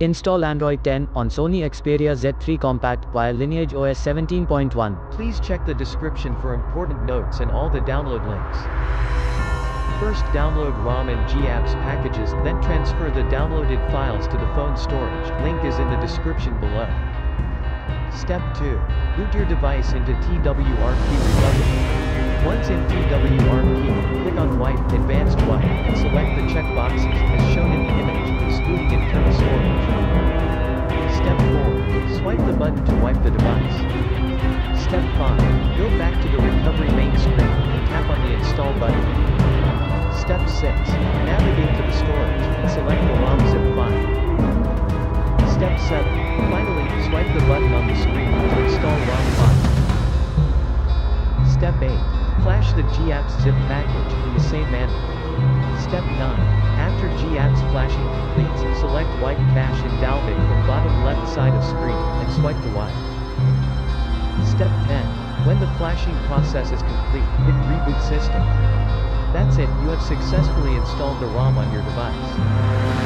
Install Android 10 on Sony Xperia Z3 Compact via Lineage OS 17.1. Please check the description for important notes and all the download links. First download ROM and GApps packages, then transfer the downloaded files to the phone storage. Link is in the description below. Step 2. Boot your device into TWRP Recovery. Once in TWRP, click on Wipe, Advanced Wipe, and select the checkboxes, button to wipe the device. Step 5. Go back to the recovery main screen, and tap on the Install button. Step 6. Navigate to the storage, and select the ROM zip file. Step 7. Finally, swipe the button on the screen to install ROM file. Step 8. Flash the GApps zip package in the same manner. Step 9. After GApps flashing completes, select Wipe Cache and Dalvik side of screen, and swipe to wipe. Step 10. When the flashing process is complete, hit Reboot System. That's it, you have successfully installed the ROM on your device.